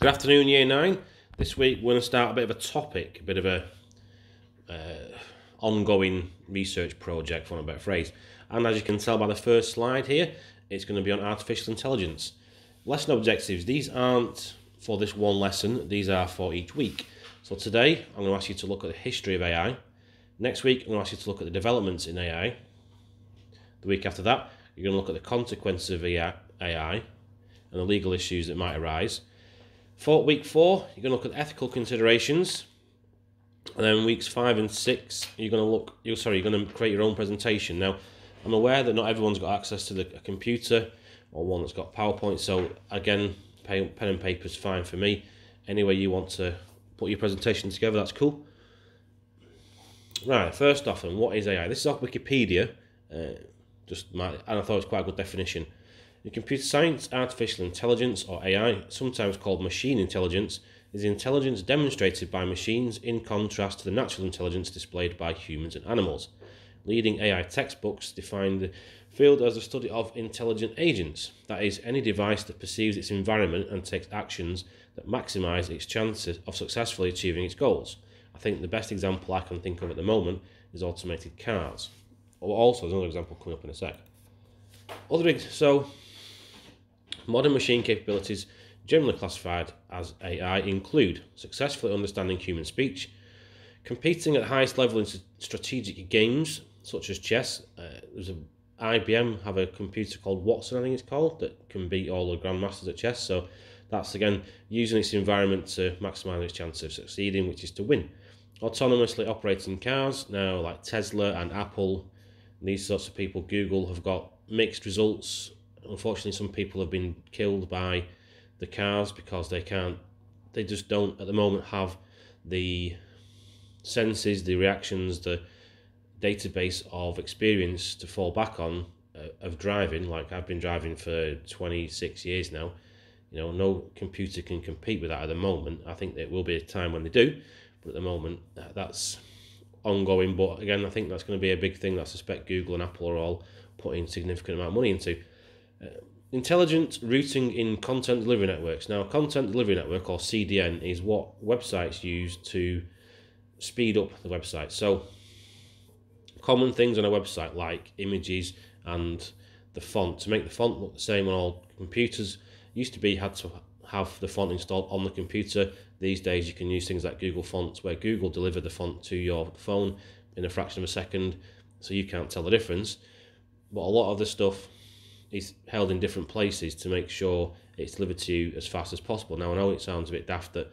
Good afternoon, Year 9. This week we're going to start a bit of a topic, a bit of a uh, ongoing research project, for a better phrase. And as you can tell by the first slide here, it's going to be on artificial intelligence. Lesson objectives, these aren't for this one lesson, these are for each week. So today I'm going to ask you to look at the history of AI. Next week I'm going to ask you to look at the developments in AI. The week after that, you're going to look at the consequences of AI and the legal issues that might arise. For week four, you're going to look at ethical considerations. And then weeks five and six, you're going to look, you're sorry, you're going to create your own presentation. Now, I'm aware that not everyone's got access to the, a computer or one that's got PowerPoint. So again, pen and paper is fine for me. Any way you want to put your presentation together, that's cool. Right, first off, and what is AI? This is off Wikipedia. Uh, just my, and I thought it was quite a good definition. In computer science, artificial intelligence, or AI, sometimes called machine intelligence, is the intelligence demonstrated by machines in contrast to the natural intelligence displayed by humans and animals. Leading AI textbooks define the field as the study of intelligent agents, that is, any device that perceives its environment and takes actions that maximize its chances of successfully achieving its goals. I think the best example I can think of at the moment is automated cars. Or also, there's another example coming up in a sec. Other so Modern machine capabilities, generally classified as AI, include successfully understanding human speech, competing at the highest level in strategic games such as chess. Uh, there's a IBM have a computer called Watson, I think it's called, that can beat all the grandmasters at chess. So that's again using its environment to maximise its chance of succeeding, which is to win. Autonomously operating cars now, like Tesla and Apple, these sorts of people, Google have got mixed results unfortunately, some people have been killed by the cars because they can't, they just don't at the moment have the senses, the reactions, the database of experience to fall back on uh, of driving. Like I've been driving for 26 years now. You know, no computer can compete with that at the moment. I think there will be a time when they do, but at the moment, uh, that's ongoing. But again, I think that's going to be a big thing that I suspect Google and Apple are all putting significant amount of money into. Intelligent routing in content delivery networks. Now, content delivery network or CDN is what websites use to speed up the website. So, common things on a website like images and the font to make the font look the same on all computers used to be had to have the font installed on the computer. These days, you can use things like Google Fonts, where Google deliver the font to your phone in a fraction of a second, so you can't tell the difference. But a lot of the stuff is held in different places to make sure it's delivered to you as fast as possible. Now I know it sounds a bit daft that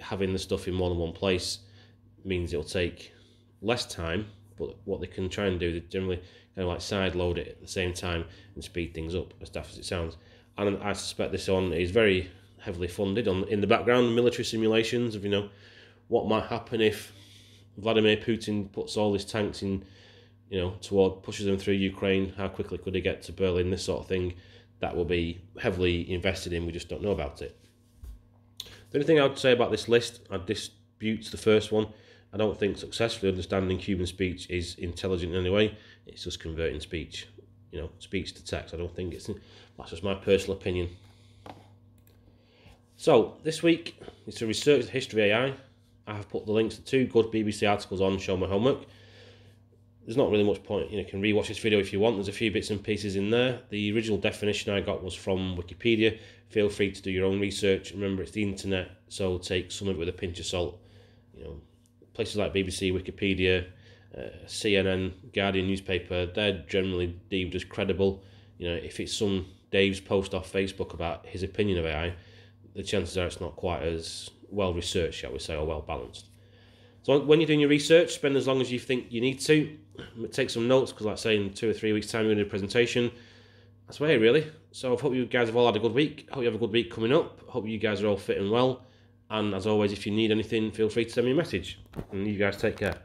having the stuff in more than one place means it'll take less time, but what they can try and do, they generally kind of like side load it at the same time and speed things up, as daft as it sounds. And I suspect this one is very heavily funded on in the background, military simulations of you know what might happen if Vladimir Putin puts all his tanks in you know, toward pushes them through Ukraine. How quickly could they get to Berlin? This sort of thing that will be heavily invested in. We just don't know about it. The only thing I would say about this list, I dispute the first one. I don't think successfully understanding human speech is intelligent in any way. It's just converting speech, you know, speech to text. I don't think it's. That's just my personal opinion. So this week it's a research history AI. I have put the links to two good BBC articles on Show My Homework there's not really much point. You know, you can rewatch this video if you want. There's a few bits and pieces in there. The original definition I got was from Wikipedia. Feel free to do your own research. Remember, it's the internet, so take some of it with a pinch of salt. You know, places like BBC, Wikipedia, uh, CNN, Guardian newspaper, they're generally deemed as credible. You know, if it's some Dave's post off Facebook about his opinion of AI, the chances are it's not quite as well researched, shall we say, or well balanced. So when you're doing your research, spend as long as you think you need to. Take some notes because, like I say, in two or three weeks' time, you're going to do a presentation. That's way really. So I hope you guys have all had a good week. Hope you have a good week coming up. Hope you guys are all fit and well. And as always, if you need anything, feel free to send me a message. And you guys take care.